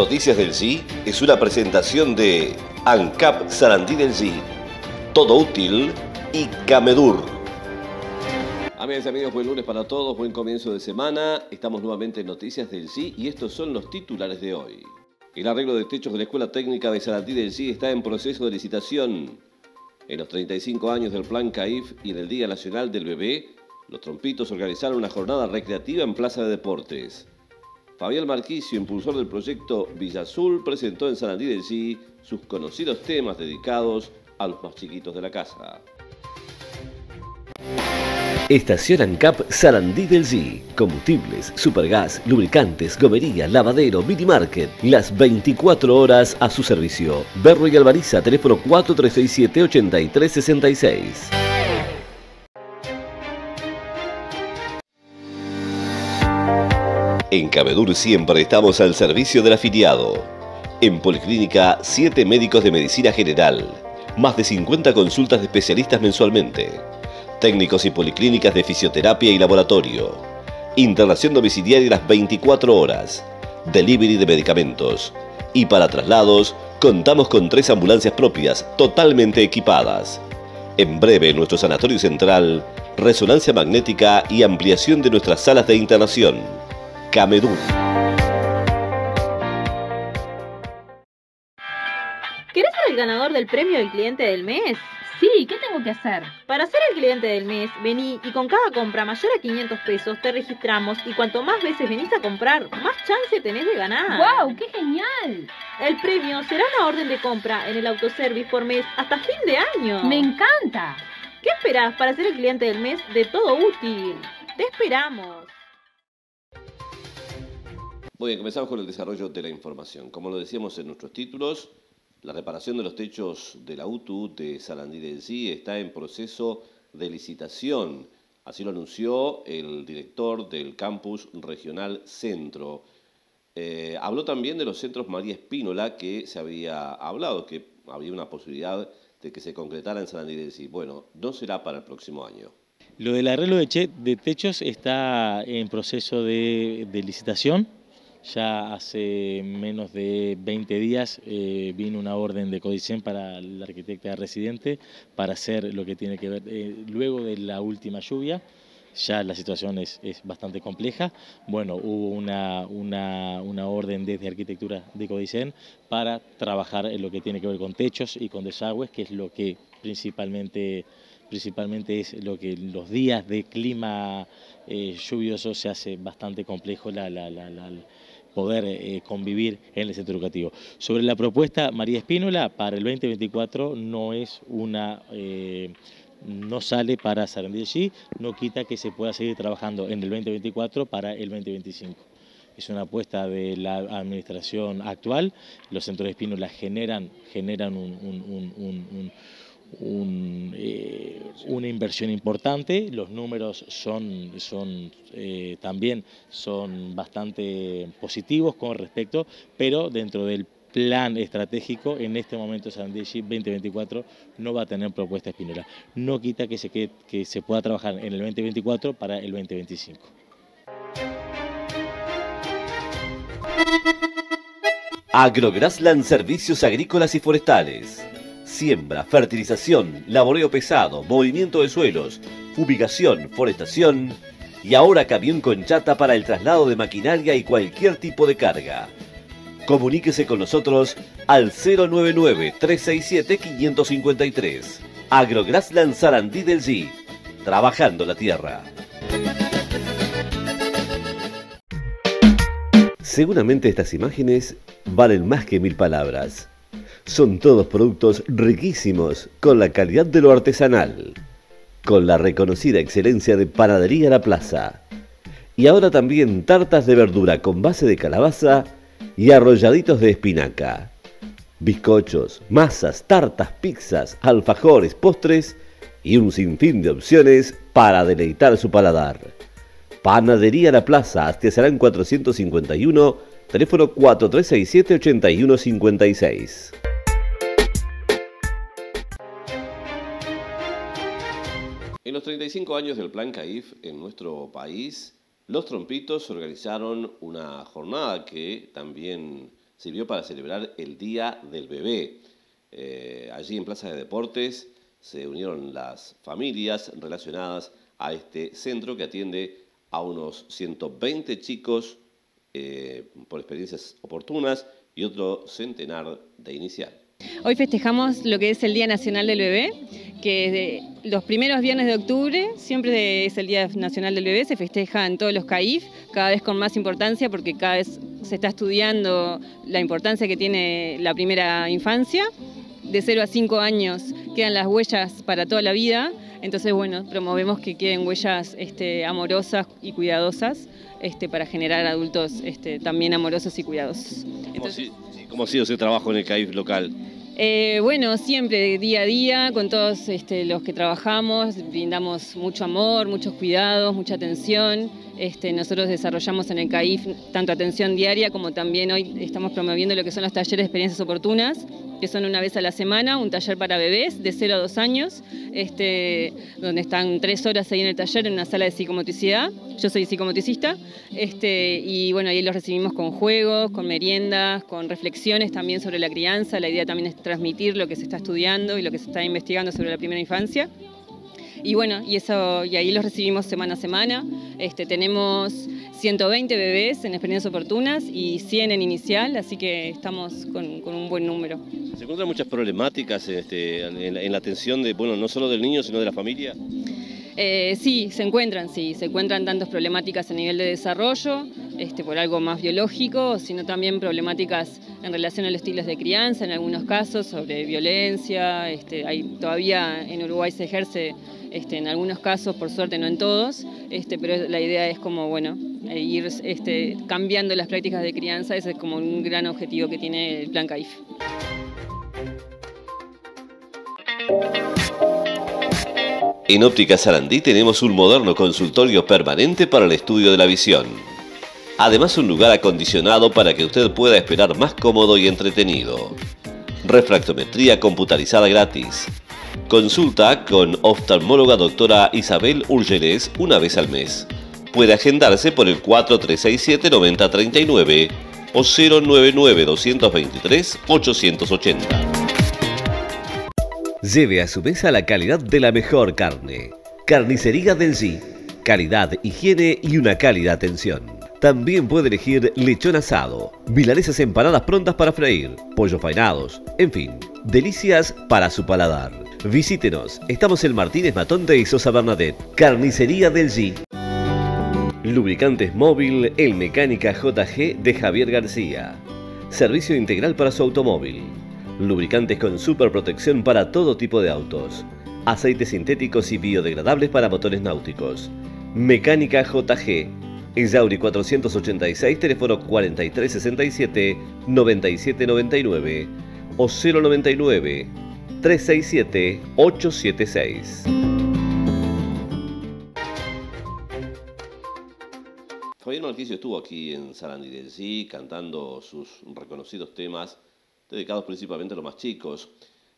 Noticias del Sí es una presentación de ANCAP Sarandí del Sí, Todo Útil y Camedur. Amigas y amigos, buen lunes para todos, buen comienzo de semana. Estamos nuevamente en Noticias del Sí y estos son los titulares de hoy. El arreglo de techos de la Escuela Técnica de Sarandí del Sí está en proceso de licitación. En los 35 años del Plan CAIF y en el Día Nacional del Bebé, los trompitos organizaron una jornada recreativa en Plaza de Deportes. Fabián Marquicio, impulsor del proyecto Villa Azul, presentó en Sarandí del Sí sus conocidos temas dedicados a los más chiquitos de la casa. Estación ANCAP Sarandí del Sí. Combustibles, supergas, lubricantes, gomería, lavadero, mini market. Las 24 horas a su servicio. Berro y Alvariza, teléfono 4367-8366. En Cabedur siempre estamos al servicio del afiliado. En Policlínica, 7 médicos de medicina general. Más de 50 consultas de especialistas mensualmente. Técnicos y policlínicas de fisioterapia y laboratorio. Internación domiciliaria las 24 horas. Delivery de medicamentos. Y para traslados, contamos con tres ambulancias propias totalmente equipadas. En breve, nuestro sanatorio central, resonancia magnética y ampliación de nuestras salas de internación. Camerún. ¿Querés ser el ganador del premio del cliente del mes? Sí, ¿qué tengo que hacer? Para ser el cliente del mes, vení y con cada compra mayor a 500 pesos te registramos y cuanto más veces venís a comprar, más chance tenés de ganar. ¡Wow! ¡Qué genial! El premio será una orden de compra en el autoservice por mes hasta fin de año. ¡Me encanta! ¿Qué esperás para ser el cliente del mes de todo útil? ¡Te esperamos! Muy bien, comenzamos con el desarrollo de la información. Como lo decíamos en nuestros títulos, la reparación de los techos de la UTU de Sí está en proceso de licitación. Así lo anunció el director del campus regional Centro. Eh, habló también de los centros María Espínola, que se había hablado, que había una posibilidad de que se concretara en Sí. Bueno, no será para el próximo año. Lo del arreglo de, techos está en proceso de licitación ya hace menos de 20 días eh, vino una orden de Codicen para la arquitecta residente para hacer lo que tiene que ver, eh, luego de la última lluvia, ya la situación es, es bastante compleja. Bueno, hubo una, una, una, orden desde Arquitectura de Codicen para trabajar en lo que tiene que ver con techos y con desagües, que es lo que principalmente, principalmente es lo que los días de clima eh, lluvioso se hace bastante complejo la, la, la, la poder eh, convivir en el centro educativo. Sobre la propuesta María Espínola, para el 2024 no es una... Eh, no sale para Sarandí allí, no quita que se pueda seguir trabajando en el 2024 para el 2025 es una apuesta de la administración actual. Los centros de espínola generan, generan un, eh, una inversión importante, los números son, son eh, también son bastante positivos con respecto, pero dentro del plan estratégico, en este momento Sandigi 2024 no va a tener propuesta espinera. No quita que se, que se pueda trabajar en el 2024 para el 2025. Agrograsland Servicios Agrícolas y Forestales siembra, fertilización, laboreo pesado, movimiento de suelos, fumigación, forestación y ahora camión con chata para el traslado de maquinaria y cualquier tipo de carga. Comuníquese con nosotros al 099-367-553. Agrograsland Sarandí del G. Trabajando la tierra. Seguramente estas imágenes valen más que mil palabras. Son todos productos riquísimos, con la calidad de lo artesanal, con la reconocida excelencia de Panadería La Plaza. Y ahora también tartas de verdura con base de calabaza y arrolladitos de espinaca. Bizcochos, masas, tartas, pizzas, alfajores, postres y un sinfín de opciones para deleitar su paladar. Panadería La Plaza, Astiazarán 451, teléfono 4367-8156. En los 35 años del Plan CAIF en nuestro país, los trompitos organizaron una jornada que también sirvió para celebrar el Día del Bebé. Eh, allí en Plaza de Deportes se unieron las familias relacionadas a este centro que atiende a unos 120 chicos eh, por experiencias oportunas y otro centenar de inicial. Hoy festejamos lo que es el Día Nacional del Bebé, que los primeros viernes de octubre siempre es el Día Nacional del Bebé, se festeja en todos los CAIF, cada vez con más importancia porque cada vez se está estudiando la importancia que tiene la primera infancia. De 0 a 5 años quedan las huellas para toda la vida, entonces bueno, promovemos que queden huellas este, amorosas y cuidadosas este, para generar adultos este, también amorosos y cuidadosos. ¿Cómo ha sido ese trabajo en el CAIF local? Eh, bueno, siempre día a día con todos este, los que trabajamos, brindamos mucho amor, muchos cuidados, mucha atención. Este, nosotros desarrollamos en el CAIF tanto atención diaria como también hoy estamos promoviendo lo que son los talleres de experiencias oportunas, que son una vez a la semana, un taller para bebés de 0 a 2 años, este, donde están tres horas ahí en el taller en una sala de psicomotricidad. Yo soy psicomotricista este, y bueno, ahí los recibimos con juegos, con meriendas, con reflexiones también sobre la crianza. La idea también es transmitir lo que se está estudiando y lo que se está investigando sobre la primera infancia. Y bueno, y, eso, y ahí los recibimos semana a semana. Este, tenemos 120 bebés en experiencias oportunas y 100 en inicial, así que estamos con, un buen número. ¿Se encuentran muchas problemáticas este, en, la, atención de, bueno, no solo del niño, sino de la familia? Eh, sí, se encuentran, sí, se encuentran tantas problemáticas a nivel de desarrollo, este, por algo más biológico, sino también problemáticas en relación a los estilos de crianza, en algunos casos, sobre violencia, este, hay, todavía en Uruguay se ejerce en algunos casos, por suerte no en todos, pero la idea es como, bueno, eh, ir cambiando las prácticas de crianza, ese es como un gran objetivo que tiene el Plan CAIF. En Óptica Sarandí tenemos un moderno consultorio permanente para el estudio de la visión. Además un lugar acondicionado para que usted pueda esperar más cómodo y entretenido. Refractometría computarizada gratis. Consulta con oftalmóloga doctora Isabel Urgeles una vez al mes. Puede agendarse por el 4367-9039 o 099-223-880. Lleve a su mesa la calidad de la mejor carne. Carnicería del G. Calidad, higiene y una cálida atención. También puede elegir lechón asado, milanesas empanadas prontas para freír, pollos fainados, en fin, delicias para su paladar. Visítenos, estamos en Martínez Matonte y Sosa Bernadette, Carnicería del G. Lubricantes Móvil El Mecánica JG de Javier García. Servicio integral para su automóvil. Lubricantes con super protección para todo tipo de autos. Aceites sintéticos y biodegradables para motores náuticos. Mecánica JG. Yauri 486, teléfono 4367-9799 o 099 367-876. Fabián Marquicio estuvo aquí en Sarandí del Sí cantando sus reconocidos temas dedicados principalmente a los más chicos.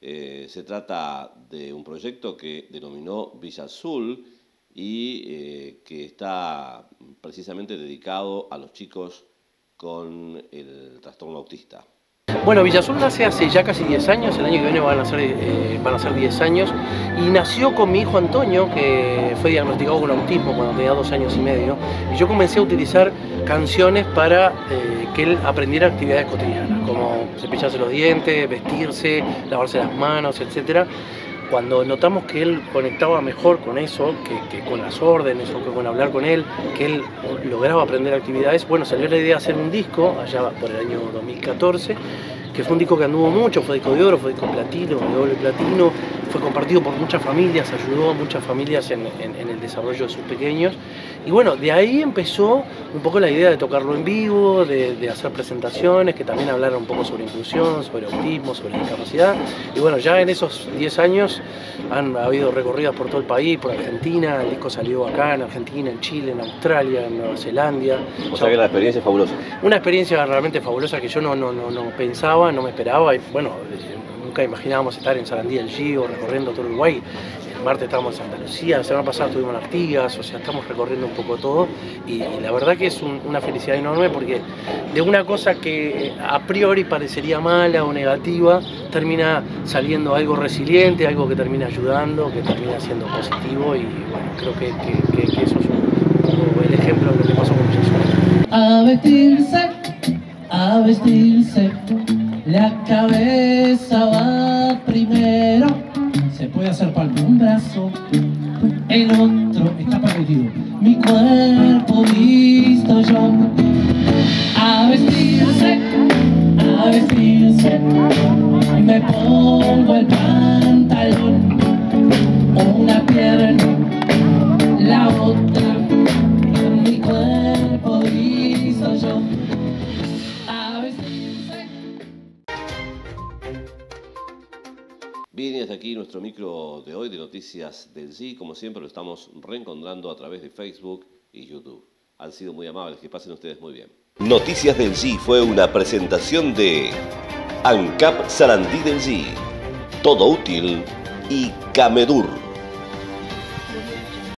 Eh, se trata de un proyecto que denominó Villa Azul y eh, que está precisamente dedicado a los chicos con el trastorno autista. Bueno, Villazul nace hace ya casi 10 años, el año que viene van a, ser, eh, van a ser 10 años, y nació con mi hijo Antonio, que fue diagnosticado con autismo cuando tenía dos años y medio, y yo comencé a utilizar canciones para eh, que él aprendiera actividades cotidianas, como cepillarse los dientes, vestirse, lavarse las manos, etcétera. Cuando notamos que él conectaba mejor con eso, que, con las órdenes o que con hablar con él, que él lograba aprender actividades, bueno, salió la idea de hacer un disco allá por el año 2014, que fue un disco que anduvo mucho, fue disco de oro, fue disco platino, de doble platino, fue compartido por muchas familias, ayudó a muchas familias en, el desarrollo de sus pequeños. Y bueno, de ahí empezó un poco la idea de tocarlo en vivo, de, hacer presentaciones que también hablaran un poco sobre inclusión, sobre autismo, sobre discapacidad. Y bueno, ya en esos 10 años han habido recorridas por todo el país, por Argentina, el disco salió acá en Argentina, en Chile, en Australia, en Nueva Zelanda. O sea que la experiencia es fabulosa. Una experiencia realmente fabulosa que yo no, no, no, no pensaba, no me esperaba y bueno, nunca imaginábamos estar en Sarandí del Gio recorriendo todo Uruguay. martes estábamos en Santa Lucía, la semana pasada estuvimos en Artigas, o sea, estamos recorriendo un poco todo y, la verdad que es una felicidad enorme porque de una cosa que a priori parecería mala o negativa, termina saliendo algo resiliente, algo que termina ayudando, que termina siendo positivo y bueno, creo que, eso es un, el ejemplo de lo que pasó con nosotros. A vestirse, a vestirse, la cabeza va primero se puede hacer palmo, un brazo, el otro está permitido. Mi cuerpo visto yo. A vestirse, a vestirse, me pongo Bien, y hasta aquí nuestro micro de hoy de Noticias del Sí. Como siempre, lo estamos reencontrando a través de Facebook y YouTube. Han sido muy amables, que pasen ustedes muy bien. Noticias del Sí fue una presentación de ANCAP Sarandí del Sí. Todo útil y Camedur.